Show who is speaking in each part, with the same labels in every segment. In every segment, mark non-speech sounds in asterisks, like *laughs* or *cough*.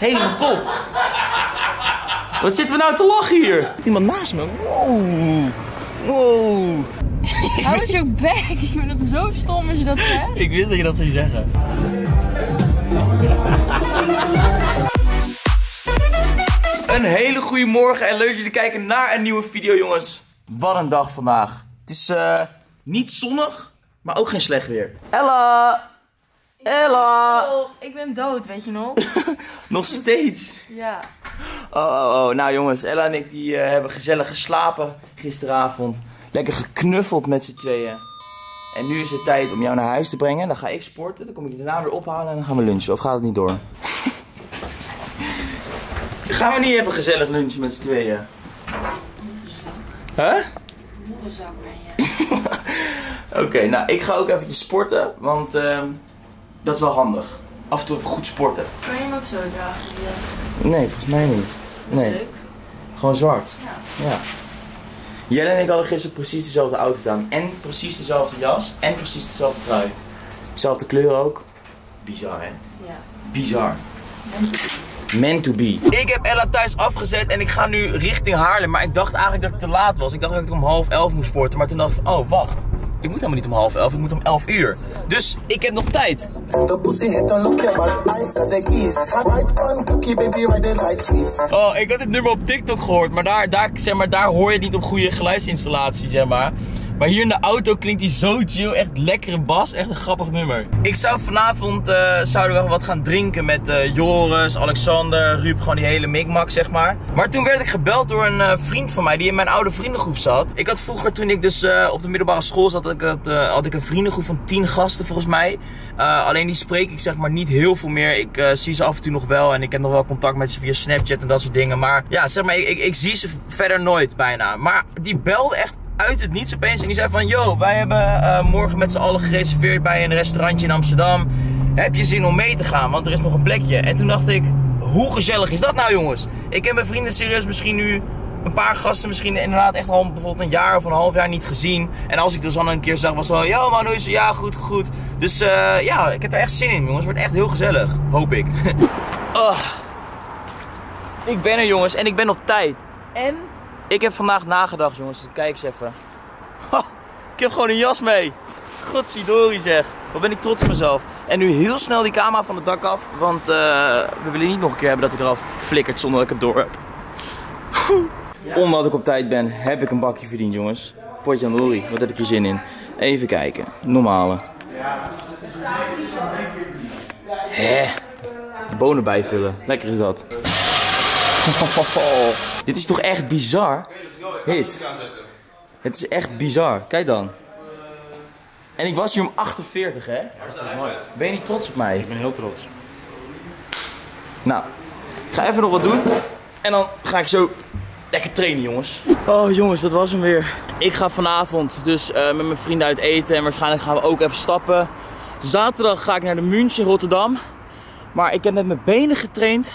Speaker 1: Helemaal top. Wat zitten we nou te lachen hier? Iemand naast me. Wow. Wow.
Speaker 2: Hou eens je bek. Ik vind het zo stom als je dat zegt.
Speaker 1: Ik wist dat je dat ging zeggen. Een hele goede morgen en leuk dat jullie kijken naar een nieuwe video, jongens. Wat een dag vandaag. Het is eh, niet zonnig, maar ook geen slecht weer. Ella! Ella!
Speaker 2: Ik ben dood, weet je nog? *laughs*
Speaker 1: Nog steeds.
Speaker 2: Ja.
Speaker 1: Oh, oh, oh. Nou jongens, Ella en ik die, eh, hebben gezellig geslapen gisteravond. Lekker geknuffeld met z'n tweeën. En nu is het tijd om jou naar huis te brengen. Dan ga ik sporten, dan kom ik je daarna weer ophalen en dan gaan we lunchen. Of gaat het niet door? *laughs* gaan we niet even gezellig lunchen met z'n tweeën? Huh?
Speaker 2: Moederzak ben je. *laughs*
Speaker 1: Oké, nou ik ga ook eventjes sporten, want ehm, dat is wel handig. Af en toe even goed sporten.
Speaker 2: Kan je hem ook zo dragen, die jas?
Speaker 1: Nee, volgens mij niet. Nee,
Speaker 2: Leuk.
Speaker 1: gewoon zwart.
Speaker 2: Ja.
Speaker 1: Ja. Jelle en ik hadden gisteren precies dezelfde outfit aan. En precies dezelfde jas. En precies dezelfde trui. Dezelfde kleur ook. Bizar, hè?
Speaker 2: Ja.
Speaker 1: Bizar. Meant to be. Ik heb Ella thuis afgezet en ik ga nu richting Haarlem. Maar ik dacht eigenlijk dat ik te laat was. Ik dacht dat ik om half elf moest sporten. Maar toen dacht ik van, oh wacht. Ik moet helemaal niet om half elf, ik moet om elf uur. Dus ik heb nog tijd. Oh, ik had dit nummer op TikTok gehoord, maar daar, daar, zeg maar, daar hoor je het niet op goede geluidsinstallatie, zeg maar. Maar hier in de auto klinkt hij zo chill, echt lekkere bas, echt een grappig nummer. Ik zou vanavond, eh, zouden we wat gaan drinken met eh, Joris, Alexander, Ruud, gewoon die hele mikmak, zeg maar. Maar toen werd ik gebeld door een eh, vriend van mij die in mijn oude vriendengroep zat. Ik had vroeger, toen ik dus op de middelbare school zat, had ik, had ik een vriendengroep van 10 gasten volgens mij. Alleen die spreek ik zeg maar niet heel veel meer. Ik zie ze af en toe nog wel en ik heb nog wel contact met ze via Snapchat en dat soort dingen. Maar ja, zeg maar, ik, ik, ik zie ze verder nooit bijna. Maar die belde echt uit het niets opeens en die zei van... Yo, wij hebben eh, morgen met z'n allen gereserveerd bij een restaurantje in Amsterdam. Heb je zin om mee te gaan? Want er is nog een plekje. En toen dacht ik, hoe gezellig is dat nou jongens? Ik heb mijn vrienden serieus misschien nu een paar gasten misschien inderdaad echt al bijvoorbeeld een jaar of een half jaar niet gezien. En als ik dus dan een keer zag was zo, ja man, hoe is het? Ja, goed, goed. Dus eh, ja, ik heb er echt zin in jongens. Het wordt echt heel gezellig. Hoop ik. *laughs* Ik ben er jongens en ik ben op tijd. En ik heb vandaag nagedacht jongens, dus kijk eens even. Ha, ik heb gewoon een jas mee. Godsidori zeg. Wat ben ik trots op mezelf. En nu heel snel die camera van het dak af. Want eh, we willen niet nog een keer hebben dat hij eraf flikkert zonder dat ik het door heb. Omdat ik op tijd ben, heb ik een bakje verdiend jongens. Potje aan lorry, wat heb ik hier zin in? Even kijken, normale. Hè? Bonen bijvullen, lekker is dat. *laughs* Dit is toch echt bizar? Hit. Het is echt bizar, kijk dan. En ik was hier om 48 hè? Ben je niet trots op mij?
Speaker 3: Ik ben heel trots.
Speaker 1: Nou, ik ga even nog wat doen. En dan ga ik zo lekker trainen, jongens. Oh, jongens, dat was hem weer. Ik ga vanavond dus eh, met mijn vrienden uit eten. En waarschijnlijk gaan we ook even stappen. Zaterdag ga ik naar de München in Rotterdam. Maar ik heb met mijn benen getraind.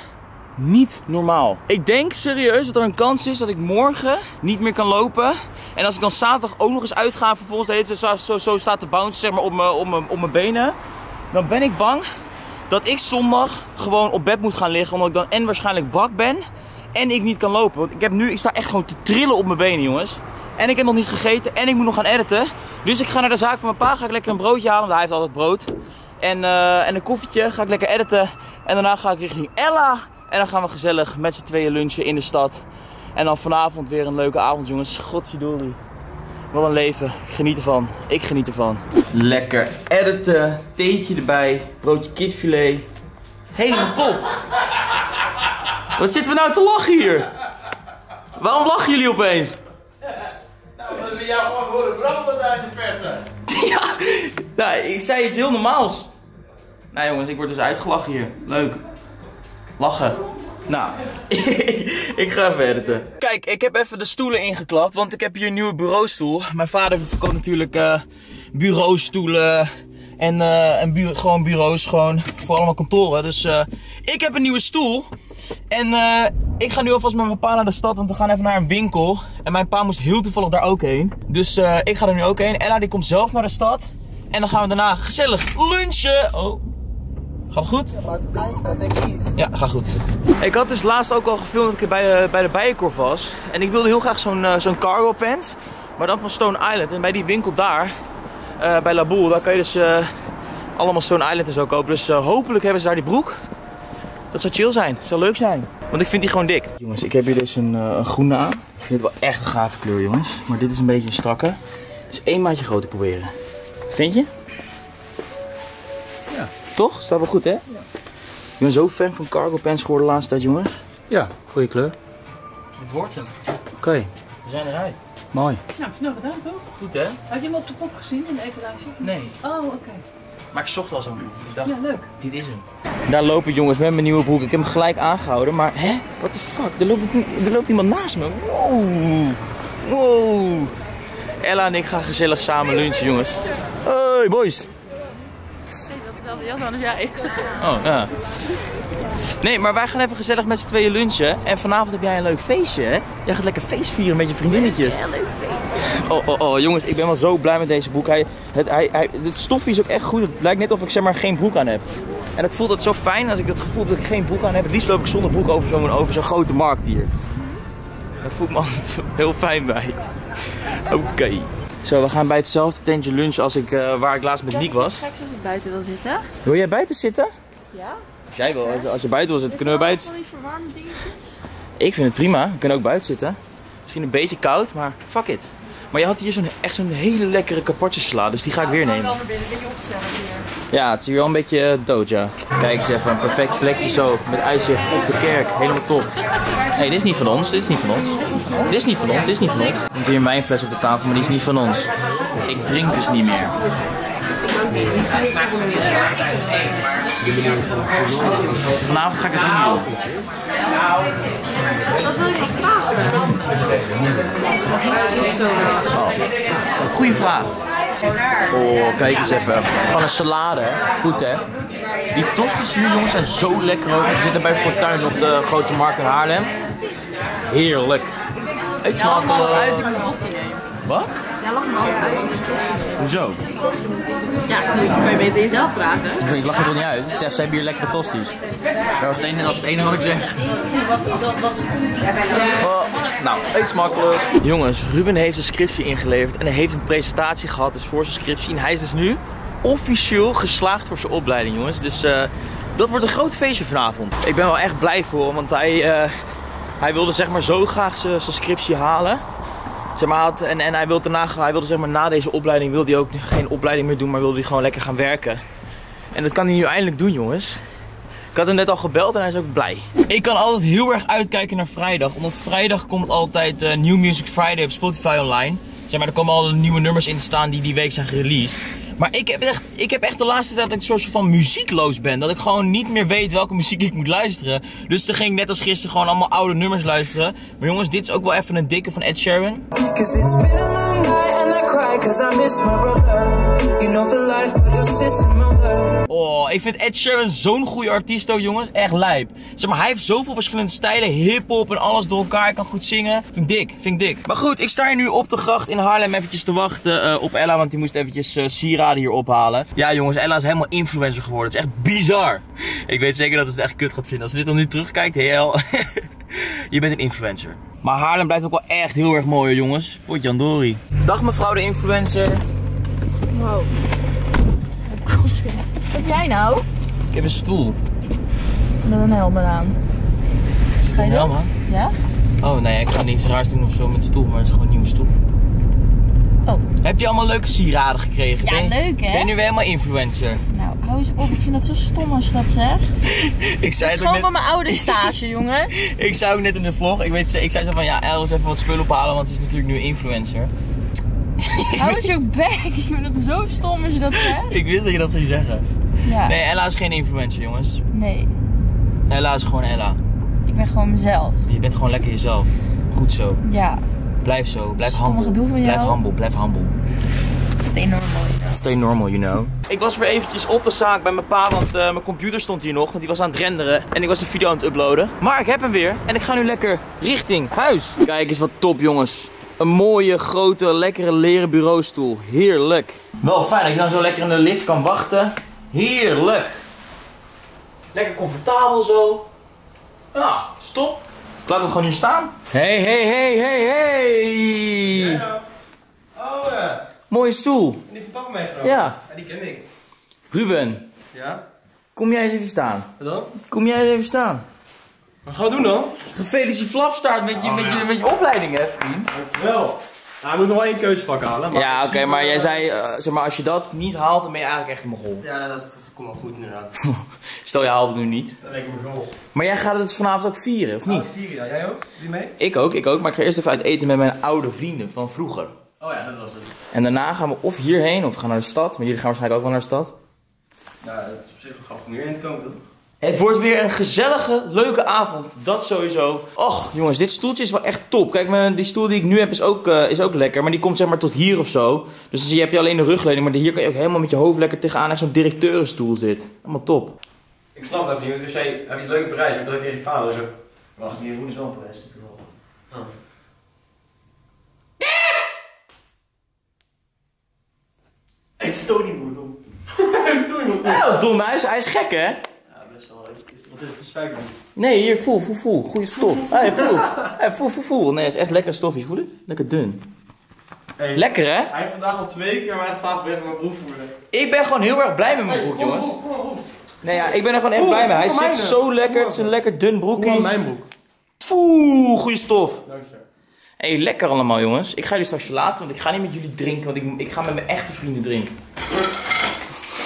Speaker 1: Niet normaal. Ik denk serieus dat er een kans is dat ik morgen niet meer kan lopen. En als ik dan zaterdag ook nog eens uitga, vervolgens de hele zo, zo, staat te bouncen zeg maar, op, mijn, op, mijn, op mijn benen. Dan ben ik bang dat ik zondag gewoon op bed moet gaan liggen. Omdat ik dan en waarschijnlijk brak ben. En ik niet kan lopen. Want ik heb nu, ik sta echt gewoon te trillen op mijn benen, jongens. En ik heb nog niet gegeten. En ik moet nog gaan editen. Dus ik ga naar de zaak van mijn pa. Ga ik lekker een broodje halen. Want hij heeft altijd brood. En, eh, en een koffietje. Ga ik lekker editen. En daarna ga ik richting Ella. En dan gaan we gezellig met z'n tweeën lunchen in de stad. En dan vanavond weer een leuke avond, jongens. Godzidori. Wat een leven. Geniet ervan. Ik geniet ervan. Lekker editen. Theetje erbij. Broodje kipfilet. Helemaal top. Wat zitten we nou te lachen hier? Waarom lachen jullie opeens?
Speaker 3: Nou, we jou gewoon horen brabbelen uit de verte. *laughs*
Speaker 1: Ja, nou, ik zei iets heel normaals. Nou jongens, ik word dus uitgelachen hier. Leuk. Lachen. Nou, *laughs* ik ga even editen. Kijk, ik heb even de stoelen ingeklapt, want ik heb hier een nieuwe bureaustoel. Mijn vader verkoopt natuurlijk eh, bureaustoelen en, eh, en bu gewoon bureaus gewoon voor allemaal kantoren. Dus eh, ik heb een nieuwe stoel. En ik ga nu alvast met mijn pa naar de stad, want we gaan even naar een winkel. En mijn pa moest heel toevallig daar ook heen. Dus ik ga er nu ook heen. Ella die komt zelf naar de stad. En dan gaan we daarna gezellig lunchen. Oh. Gaat het goed? Ja, gaat goed. Ik had dus laatst ook al gefilmd dat ik bij, eh, bij de Bijenkorf was. En ik wilde heel graag zo'n eh, zo'n cargo pants. Maar dan van Stone Island. En bij die winkel daar, eh, bij La Boule, daar kan je dus allemaal Stone Island en zo kopen. Dus hopelijk hebben ze daar die broek. Dat zou chill zijn. zou leuk zijn. Want ik vind die gewoon dik. Jongens, ik heb hier dus een, een groene aan. Ik vind het wel echt een gave kleur, jongens. Maar dit is een beetje een strakke. Dus één maatje groter proberen. Vind je?
Speaker 4: Ja.
Speaker 1: Toch? Staat wel goed, hè? Ik ben zo fan van cargo pants geworden de laatste tijd, jongens.
Speaker 4: Ja, goede kleur.
Speaker 1: Het wordt hem.
Speaker 4: Oké,
Speaker 1: We zijn eruit.
Speaker 4: mooi.
Speaker 2: Nou, snel gedaan toch?
Speaker 1: Goed, hè?
Speaker 2: Had je hem op de pop gezien in de etalage?
Speaker 1: Nee.
Speaker 2: Oh, oké.
Speaker 1: Maar ik zocht al zo'n broek. Ik dacht,
Speaker 2: Ja, leuk.
Speaker 1: dit is hem. Daar lopen jongens met mijn nieuwe broek. Ik heb hem gelijk aangehouden, maar hè? What the fuck? Er loopt, er loopt iemand naast me. Wow. Wow. Ella en ik gaan gezellig samen lunchen, jongens. Hey, boys.
Speaker 2: Dat jas aan als jij.
Speaker 1: Oh, ja. Nee, maar wij gaan even gezellig met z'n tweeën lunchen. En vanavond heb jij een leuk feestje, hè? Jij gaat lekker feest vieren met je vriendinnetjes.
Speaker 2: Ja, leuk feest.
Speaker 1: Oh, oh, oh, jongens, ik ben wel zo blij met deze broek. Hij, het, hij, hij, het stofje is ook echt goed. Het lijkt net of ik zeg maar geen broek aan heb. En het voelt het zo fijn als ik het gevoel heb dat ik geen broek aan heb. Het liefst loop ik zonder broek over zo'n over zo'n grote markt hier. Daar voel ik me altijd *laughs* heel fijn bij. Oké. Zo, we gaan bij hetzelfde tentje lunchen als ik, eh, waar ik laatst met Niek was.
Speaker 2: Gek als ik buiten wil zitten.
Speaker 1: Wil jij buiten zitten?
Speaker 2: Ja?
Speaker 1: Als jij wil, als- je buiten wil zitten, kunnen we buiten.
Speaker 2: Die verwarmde dingetjes.
Speaker 1: Ik vind het prima. We kunnen ook buiten zitten. Misschien een beetje koud, maar fuck it. Maar je had hier zo'n, echt zo'n hele lekkere carpaccio dus die ga ik weer nemen. Ja, het is hier wel een beetje eh, dood, ja. Kijk eens even, een perfect plekje zo, met uitzicht op de kerk. Helemaal top. Nee, dit is niet van ons, dit is niet van ons. Dit is niet van ons, dit is niet van ons. Er komt hier een wijnfles op de tafel, maar die is niet van ons. Ik drink dus niet meer. Vanavond ga ik het niet doen. Goeie vraag. Oh, kijk eens even. Van een salade? Goed, hè? Die tosties hier, jongens, zijn zo lekker ook. We zitten bij Fortuin op de Grote Markt in Haarlem. Heerlijk. Eet
Speaker 2: Ja, allemaal uit mijn tosti nemen.
Speaker 1: Wat?
Speaker 2: Ja, lach me altijd uit mijn tosti nemen.
Speaker 1: Hoezo?
Speaker 2: Ja, nu kan je beter jezelf vragen.
Speaker 1: Ik lach er toch niet uit? Ik zeg, ze hebben hier lekkere tosties. Dat was het enige, dat was het enige wat ik zeg. Oh, nou, eet smakelijk. Jongens, Ruben heeft een scriptie ingeleverd en hij heeft een presentatie gehad dus voor zijn scriptie. En hij is dus nu officieel geslaagd voor zijn opleiding, jongens. Dus eh, dat wordt een groot feestje vanavond. Ik ben wel echt blij voor hem, want hij, eh, hij wilde zeg maar zo graag zijn scriptie halen. Zeg maar, had, en, en hij wilde, daarna, hij wilde zeg maar, na deze opleiding wilde hij ook geen opleiding meer doen, maar wilde hij gewoon lekker gaan werken. En dat kan hij nu eindelijk doen, jongens. Ik had hem net al gebeld en hij is ook blij. Ik kan altijd heel erg uitkijken naar vrijdag. Omdat vrijdag komt altijd eh, New Music Friday op Spotify online. Zeg maar, er komen al nieuwe nummers in te staan die die week zijn gereleased. Maar ik heb echt, ik heb echt de laatste tijd dat ik een soort van muziekloos ben. Dat ik gewoon niet meer weet welke muziek ik moet luisteren. Dus dan ging ik net als gisteren gewoon allemaal oude nummers luisteren. Maar jongens, dit is ook wel even een dikke van Ed Sheeran.
Speaker 5: Cause it's been a long night and I cry cause I miss my brother. You know the life but your sister mother.
Speaker 1: Oh, ik vind Ed Sheeran zo'n goede artiest ook, jongens. Echt lijp. Zeg maar, hij heeft zoveel verschillende stijlen. Hip-hop en alles door elkaar. Hij kan goed zingen. Vind ik dik, vind ik dik. Maar goed, ik sta hier nu op de gracht in Haarlem eventjes te wachten eh, op Ella. Want die moest eventjes eh, sieraden hier ophalen. Ja, jongens, Ella is helemaal influencer geworden. Het is echt bizar. Ik weet zeker dat ze het echt kut gaat vinden. Als ze dit dan nu terugkijkt, heel. *laughs* Je bent een influencer. Maar Haarlem blijft ook wel echt heel erg mooi, hoor, jongens. Potjandori. Dag mevrouw de influencer.
Speaker 2: Wow. Wat heb jij nou?
Speaker 1: Ik heb een stoel.
Speaker 2: Met een helm aan. Ga je
Speaker 1: Ja? Oh nee, ik ga niks raars doen of zo met de stoel, maar het is gewoon een nieuwe stoel.
Speaker 2: Oh.
Speaker 1: Heb je allemaal leuke sieraden gekregen?
Speaker 2: Ja, leuk, hè?
Speaker 1: Ben je nu weer helemaal influencer?
Speaker 2: Nou, hou eens op. Ik vind dat zo stom als je dat zegt. *laughs*
Speaker 1: Ik zei, het
Speaker 2: Gewoon
Speaker 1: net,
Speaker 2: van mijn oude stage, *laughs* jongen.
Speaker 1: ik zei ook net in de vlog, ik, weet, ik zei zo van ja, El is even wat spullen ophalen, want het is natuurlijk nu influencer. *laughs*
Speaker 2: Hou eens je bek. Ik vind dat zo stom als je dat zegt.
Speaker 1: Ik wist dat je dat ging zeggen.
Speaker 2: Ja.
Speaker 1: Nee, Ella is geen influencer jongens.
Speaker 2: Nee.
Speaker 1: Ella is gewoon Ella.
Speaker 2: Ik ben gewoon mezelf.
Speaker 1: Je bent gewoon lekker jezelf. Goed zo.
Speaker 2: Ja.
Speaker 1: Blijf zo. Blijf
Speaker 2: Stomme
Speaker 1: humble.
Speaker 2: gedoe van
Speaker 1: Blijf humble. Blijf humble.
Speaker 2: Stay normal.
Speaker 1: Stay normal, you know. Ik was weer eventjes op de zaak bij mijn pa, want eh, mijn computer stond hier nog. Want die was aan het renderen. En ik was de video aan het uploaden. Maar ik heb hem weer. En ik ga nu lekker richting huis. Kijk eens wat top, jongens. Een mooie, grote, lekkere leren bureaustoel. Heerlijk. Wel fijn dat je dan zo lekker in de lift kan wachten. Heerlijk. Lekker comfortabel zo. Ja, stop. Ik laat hem gewoon hier staan. Hey, hey, hey, hey, hey.
Speaker 3: Oh ja,
Speaker 1: Mooie stoel.
Speaker 3: en die van papa meegenomen.
Speaker 1: Ja.
Speaker 3: Ja, die ken ik.
Speaker 1: Ruben,
Speaker 3: Ja,
Speaker 1: kom jij eens even staan.
Speaker 3: wat dan?
Speaker 1: Kom jij eens even staan.
Speaker 3: Wat gaan we doen dan?
Speaker 1: Gefeliciteerd Flapstart met je, met, je, met je opleiding, hè, vriend.
Speaker 3: Dankjewel. Nou, hij moet nog wel één keuzevak halen. Maar
Speaker 1: Ja, oké, maar jij zei, eh, zeg maar, als je dat niet haalt, dan ben je eigenlijk echt een mogol.
Speaker 3: Ja, dat, komt wel goed inderdaad. *laughs*
Speaker 1: Stel, je haalt het nu niet.
Speaker 3: Dat lijkt me wel.
Speaker 1: Maar jij gaat het vanavond ook vieren, of niet?
Speaker 3: Niet? Ja, jij ook? Die mee?
Speaker 1: Ik ook, ik ook. Maar ik ga eerst even uit eten met mijn oude vrienden van vroeger.
Speaker 3: Oh ja, dat was het.
Speaker 1: En daarna gaan we of hierheen, of we gaan naar de stad. Maar jullie gaan waarschijnlijk ook wel naar de stad.
Speaker 3: Ja, dat is op zich wel grappig om hierheen te komen toch?
Speaker 1: Het wordt weer een gezellige, leuke avond. Dat sowieso. Och, jongens, dit stoeltje is wel echt top. Kijk, mijn, die stoel die ik nu heb is ook, eh, is ook lekker. Maar die komt zeg maar tot hier of zo. Dus dan zie je, heb je alleen de rugleuning. Maar hier kan je ook helemaal met je hoofd lekker tegenaan. Echt zo'n directeurenstoel zit. Helemaal top.
Speaker 3: Ik snap dat niet, want ik zei, heb je het leuk bereid? Ik dacht tegen je vader zo.
Speaker 1: Wacht, die Jeroen is wel een prijs toevallig.
Speaker 3: Oh.
Speaker 1: Hij is toch niet moeilijk. Ja, dom, hij is, hij is gek hè?
Speaker 3: Wat is de spijker?
Speaker 1: Nee, hier, voel, voel, voel. Goeie stof. *laughs* Hey, voel. Hey, voel, voel, voel. Nee, het is echt lekker stofje. Voel het? Lekker dun.
Speaker 3: Hey,
Speaker 1: Lekker hè?
Speaker 3: Hij heeft vandaag al twee keer mij gevraagd of even mijn broek voelen.
Speaker 1: Ik ben gewoon heel erg blij met mijn broek, jongens.
Speaker 3: Kom, kom, kom.
Speaker 1: Nee, ja, ik ben er gewoon echt
Speaker 3: Oeh,
Speaker 1: blij mee. Hij zit zo lekker. Het is een lekker dun broekje.
Speaker 3: mijn broek.
Speaker 1: Oeh, goede stof.
Speaker 3: Dankjewel.
Speaker 1: Hé, hey, lekker allemaal, jongens. Ik ga jullie straks verlaten, want ik ga niet met jullie drinken, want ik, ik ga met mijn echte vrienden drinken.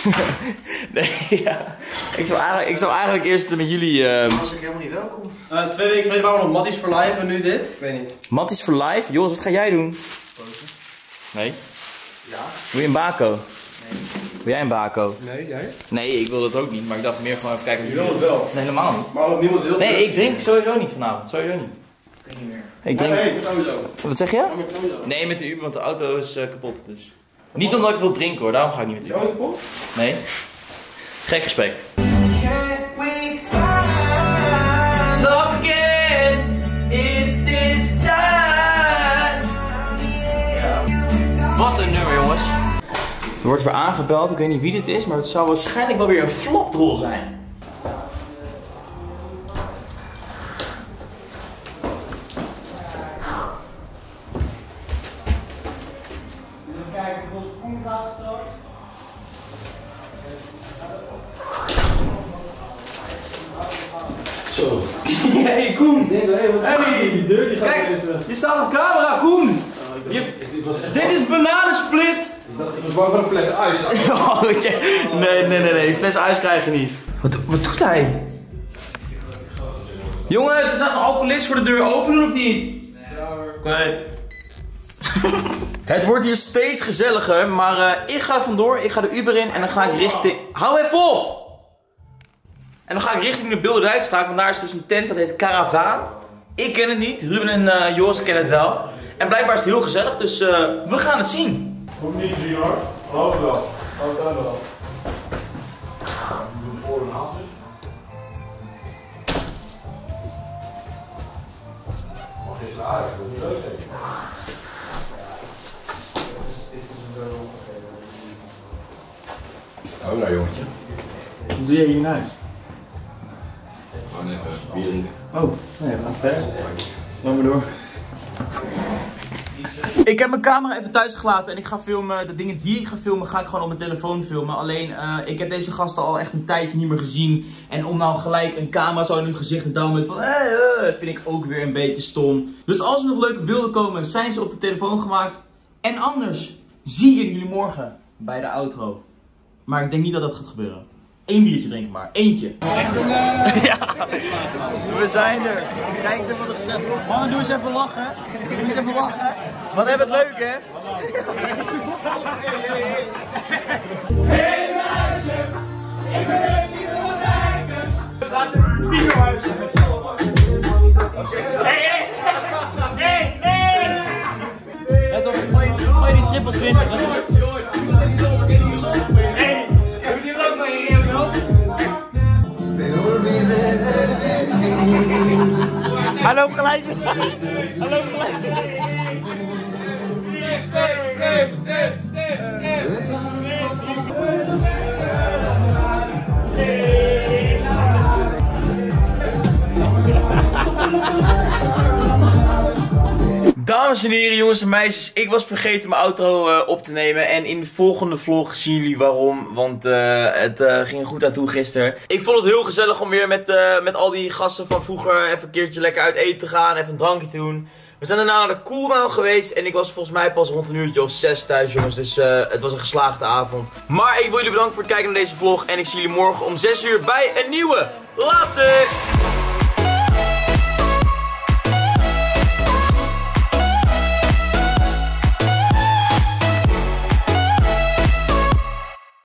Speaker 1: *laughs* nee, ja. Ik zou eigenlijk, ik zou eigenlijk eerst met jullie... ehm
Speaker 3: Was ik helemaal niet welkom? Uh, twee weken geleden waren we nog Matties for Life en nu dit? Ik weet niet.
Speaker 1: Matties for life. Joris, wat ga jij doen? Nee?
Speaker 3: Ja?
Speaker 1: Wil je een bako?
Speaker 3: Nee.
Speaker 1: Wil jij een bako?
Speaker 3: Nee, jij?
Speaker 1: Nee, ik wil dat ook niet, maar ik dacht meer gewoon even kijken of
Speaker 3: Je wil
Speaker 1: jullie...
Speaker 3: het wel.
Speaker 1: Nee, helemaal niet.
Speaker 3: Maar ook niemand wil het.
Speaker 1: Nee, ik drink sowieso niet vanavond. Sowieso niet.
Speaker 3: drink niet meer.
Speaker 1: Ik drink...
Speaker 3: Nee, met auto.
Speaker 1: Wat zeg je?
Speaker 3: Ja, met auto.
Speaker 1: Nee, met de Uber, want de auto is eh, kapot dus. Niet omdat ik wil drinken hoor, daarom ga ik niet
Speaker 3: auto kapot?
Speaker 1: Nee. Gek gesprek. Wat een nummer jongens. Er wordt weer aangebeld, ik weet niet wie dit is, maar het zou waarschijnlijk wel weer een flopdrol zijn. Zo. *laughs* Hey Koen! Hey!
Speaker 3: Die deur die gaat
Speaker 1: Kijk, je staat op camera, Koen! Je-
Speaker 3: Dit was
Speaker 1: dit is bananensplit!
Speaker 3: Ik dacht, ik was bang voor een fles ijs. *laughs*
Speaker 1: Oh, nee, nee, nee, nee, fles ijs krijg je niet. Wat, wat doet hij? Jongens, er staat een alcoholist voor de deur. Openen of niet? Oké. *laughs* Het wordt hier steeds gezelliger, maar eh, ik ga vandoor. Ik ga de Uber in en dan ga ik richting... Hou even op! En dan ga ik richting de Bilderijtstraat, want daar is dus een tent dat heet Caravaan. Ik ken het niet, Ruben en Joris kennen het wel. En blijkbaar is het heel gezellig, dus eh, we gaan het zien.
Speaker 4: Hoeft niet te zien hoor. Geloof het wel. Geloof het wel. Mag gisteren aardig, dat is leuk.
Speaker 6: Oh, nou jongetje.
Speaker 1: Wat doe jij hier in huis? Oh, nee, we verder. Gaan we door. Ik heb mijn camera even thuis gelaten en ik ga filmen. De dingen die ik ga filmen, ga ik gewoon op mijn telefoon filmen. Alleen, eh, ik heb deze gasten al echt een tijdje niet meer gezien. En om nou gelijk een camera zo in hun gezicht te douwen met van, eh, eh, vind ik ook weer een beetje stom. Dus als er nog leuke beelden komen, zijn ze op de telefoon gemaakt. En anders, zie ik jullie morgen bij de outro. Maar ik denk niet dat dat gaat gebeuren. Eén biertje drinken maar. Eentje. Ja, we zijn er. Kijk eens even wat er gezegd wordt. Mannen, doe eens even lachen. Doe eens even lachen. Wat hebben we het leuk, hè? Let op, gooi die triple 20. Hallo gelijk. Hallo gelijk. Dames en heren, jongens en meisjes, ik was vergeten mijn outro eh, op te nemen. En in de volgende vlog zien jullie waarom. Want eh, het eh, ging goed aan toe gisteren. Ik vond het heel gezellig om weer met, met al die gasten van vroeger even een keertje lekker uit eten te gaan. Even een drankje te doen. We zijn daarna naar de cooldown geweest. En ik was volgens mij pas rond een uurtje of zes thuis, jongens. Dus het was een geslaagde avond. Maar ik wil jullie bedanken voor het kijken naar deze vlog. En ik zie jullie morgen om 6 uur bij een nieuwe. Later!